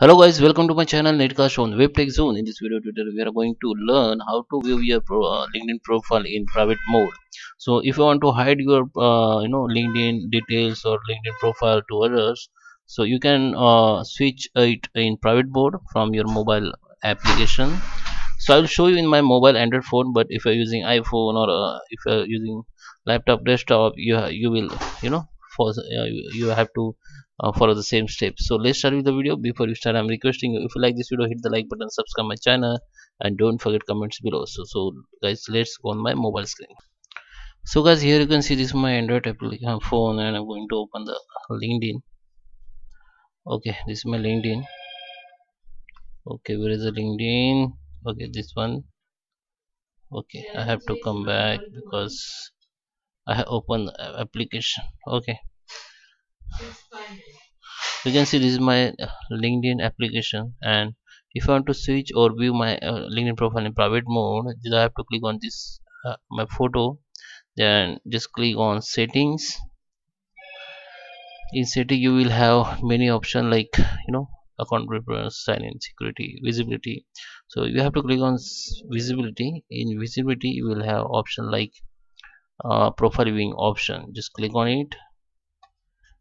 Hello guys, welcome to my channel Netcast on WebTech Zone. In this video tutorial, we are going to learn how to view your pro, uh, LinkedIn profile in private mode. So if you want to hide your uh, you know LinkedIn details or LinkedIn profile to others, so you can uh, switch it in private mode from your mobile application. So I will show you in my mobile Android phone, but if you're using iPhone or uh, if you're using laptop desktop, you you will you know for uh, you have to uh, follow the same steps. So let's start with the video. Before you start i'm requesting you if you like this video hit the like button subscribe my channel and don't forget comments below. So so guys let's go on my mobile screen. So guys here you can see this is my android application phone and i'm going to open the linkedin. Okay this is my linkedin. Okay where is the linkedin? Okay this one. Okay i have to come back because i have opened the application. Okay you can see this is my uh, linkedin application and if i want to switch or view my uh, linkedin profile in private mode i have to click on this uh, my photo. Then just click on settings. In setting you will have many options like you know account preference sign in security visibility. So you have to click on visibility. In visibility you will have option like uh, profile viewing option. Just click on it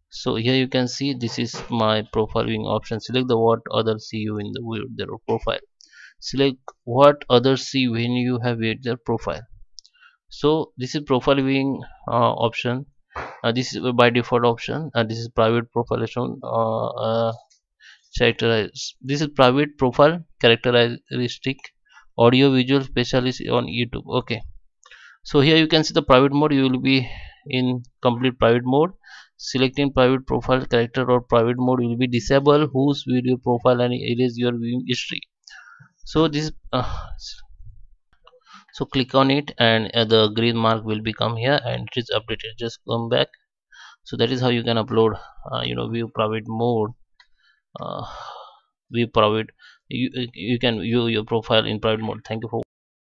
so here you can see this is my profile viewing option. Select the what others see you in the their profile. Select what others see when you have viewed their profile. So this is profile viewing uh, option. Uh, this is by default option. And this is private profile option uh, uh, characterize this is private profile characteristic audio visual specialist on youtube. Okay. So here you can see the private mode. You will be in complete private mode selecting private profile character or private mode will be disable whose video profile and erase your viewing history. So this uh, so click on it and uh, the green mark will become here and it is updated. Just come back. So that is how you can upload uh, you know view private mode uh, view private you, you can view your profile in private mode. Thank you for